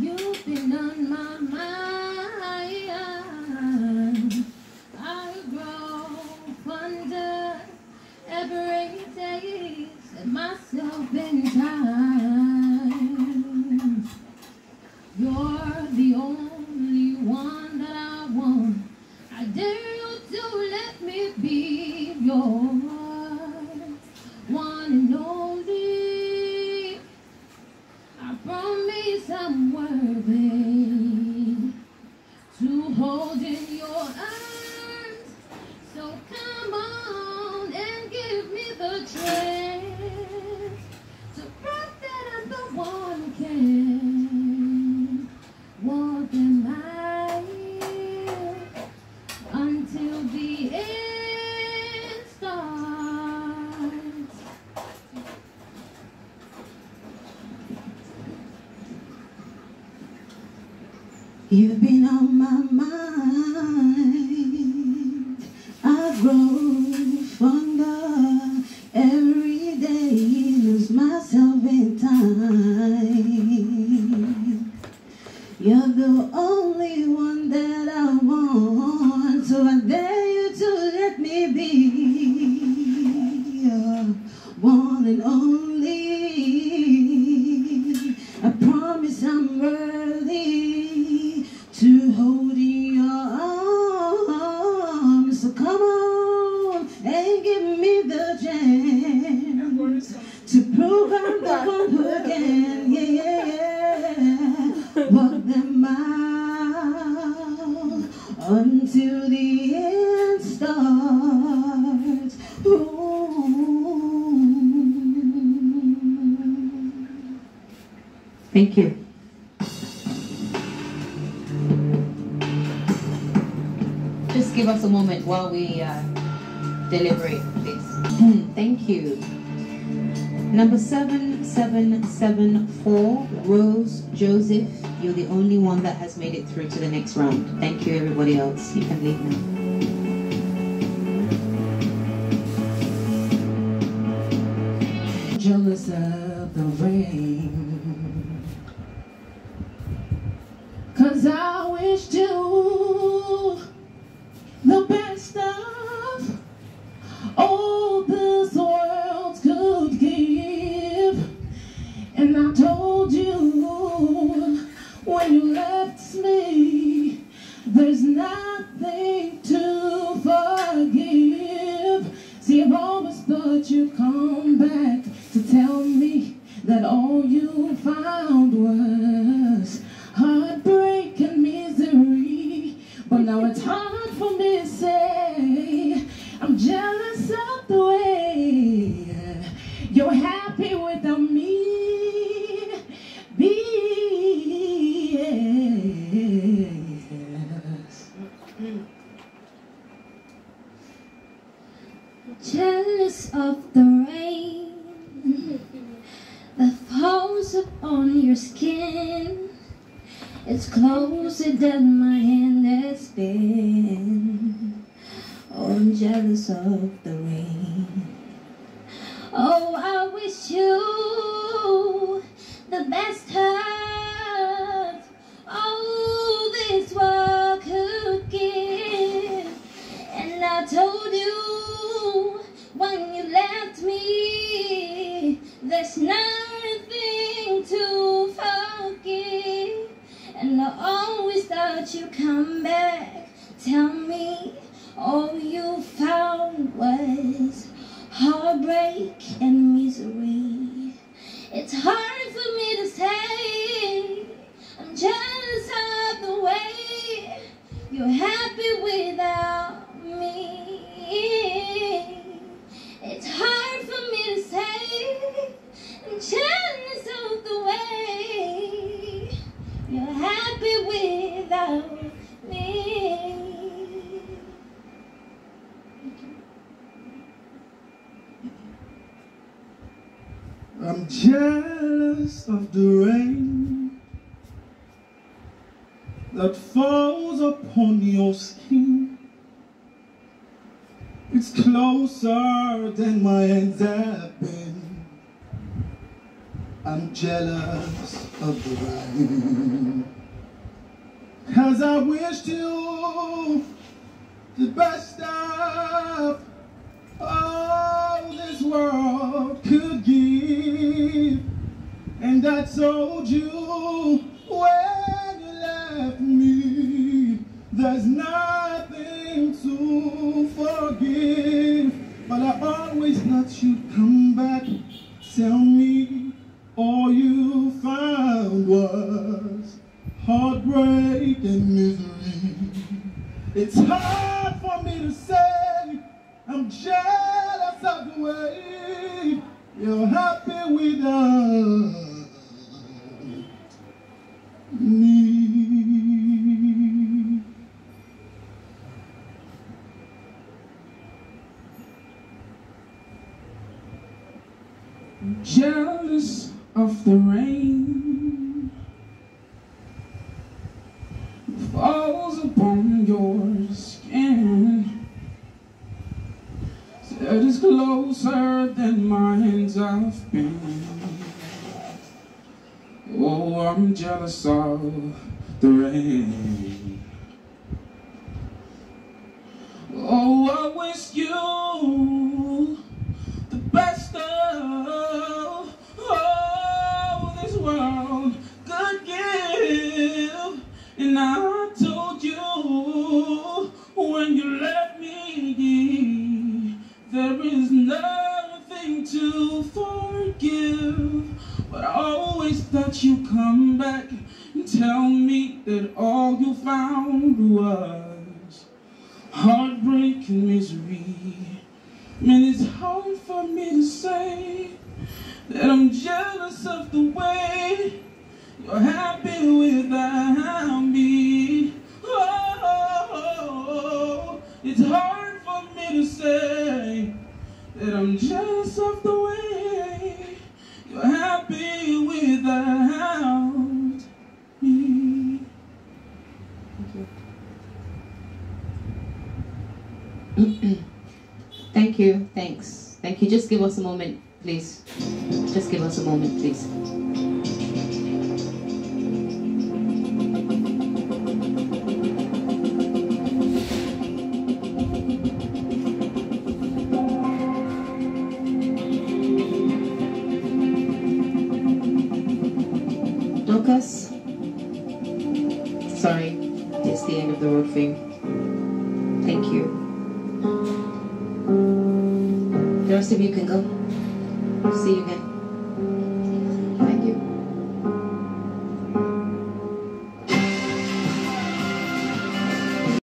You've been on my mind. I grow fonder every day. Set myself in time. You're the only one that I want. I dare you to let me be your You've been on my mind. I grow fonder every day. Lose myself in time. You're the only one that I want, so I dare and give me the chance to prove I'm the one who can, yeah, yeah, yeah, walk them out until the end starts. Ooh. Thank you. Just give us a moment while we uh, deliberate this. Thank you. Number 7774, Rose Joseph. You're the only one that has made it through to the next round. Thank you, everybody else. You can leave now. jealous of the rain. That all you found was skin. It's closer than my hand has been. Oh, I'm jealous of the rain. Oh, I wish you the best always thought you'd come back, tell me all you found was heartbreak and misery. It's hard for me to say, I'm jealous of the way. You're happy jealous of the rain that falls upon your skin. It's closer than my hands have been. I'm jealous of the rain. Cause I wish you the best of I told you when you left me, there's nothing to forgive. But I always thought you'd come back, tell me all you found was heartbreak and misery. It's hard for me to say I'm jealous of the way you're happy without jealous of the rain. Falls upon your skin. That is closer than mine's have been. Oh I'm jealous of the rain. Oh I wish you always thought you'd come back and tell me that all you found was heartbreak and misery. Man, it's hard for me to say that I'm jealous of the way you're happy without me. Oh, it's hard for me to say that I'm jealous Thank you. Thanks. Thank you. Just give us a moment, please. Just give us a moment, please. Sorry, it's the end of the road thing. Thank you. Rest of you can go. See you again.